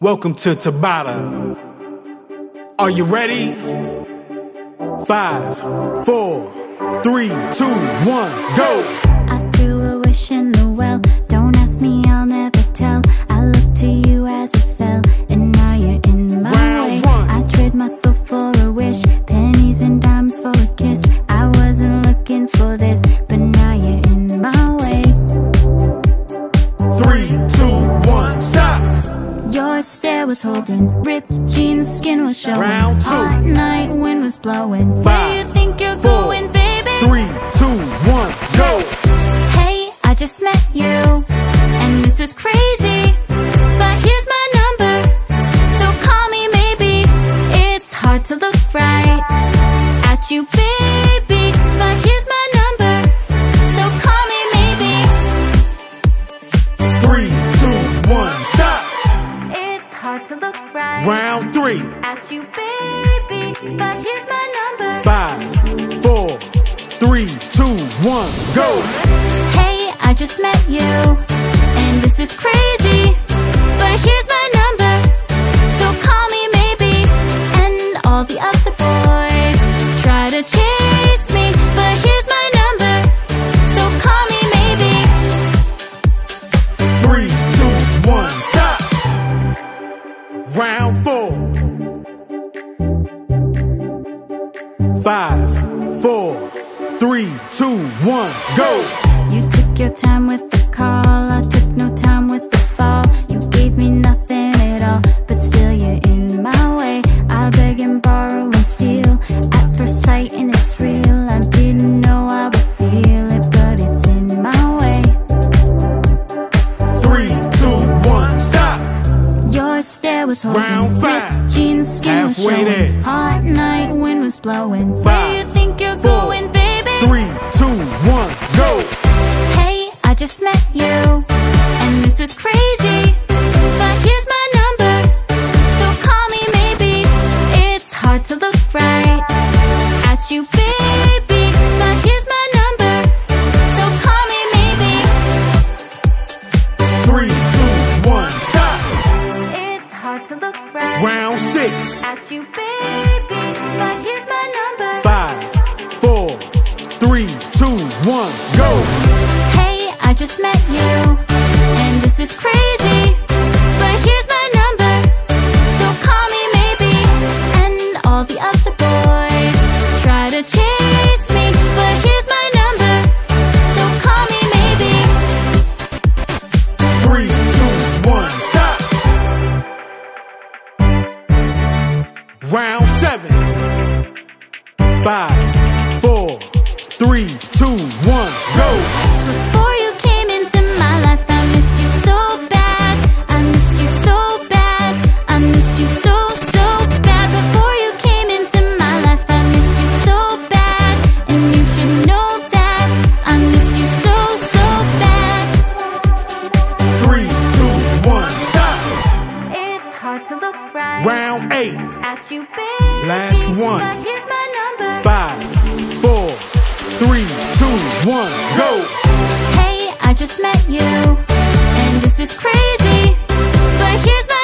Welcome to Tabata. Are you ready? Five, four, three, two, one, go! I threw a wish in the well. Don't ask me, I'll never tell. I looked to you as it fell, and now you're in my Round way. one. I trade my soul for a wish, pennies and dimes for a kiss. I wasn't looking for this, stare was holding, ripped jeans, skin was showing. Round two. Hot night, wind was blowing. Where Five, you think you're four, going, baby? Three, two, one, go! Hey, I just met you, Round three, at you, baby. But here's my number. five, four, three, two, one, go! Hey, I just met you, and this is crazy. But here's my number, so call me maybe. And all the other Five, four, three, two, one, go! You took your time with the call, I took no time with the fall. You gave me nothing at all, but still you're in my way. I beg and borrow and steal at first sight, and it's real. I didn't know I would feel it, but it's in my way. Three, two, one, stop! Your stare was holding Round five. jeans, skin was Halfway showing. there. Hot night, blowing. Where Five, you think you're four, going, baby? Three, two, one, go! Hey, I just met you, and this is crazy. But here's my number, so call me maybe. It's hard to look right at you, baby. Just met you, and this is crazy. But here's my number, so call me maybe. And all the other boys try to chase me, but here's my number, so call me maybe. Three, two, one, stop! Round seven. Five, four, three, two, one, go! Round eight. Last one. Five, four, three, two, one, go. Hey, I just met you, and this is crazy, but here's my.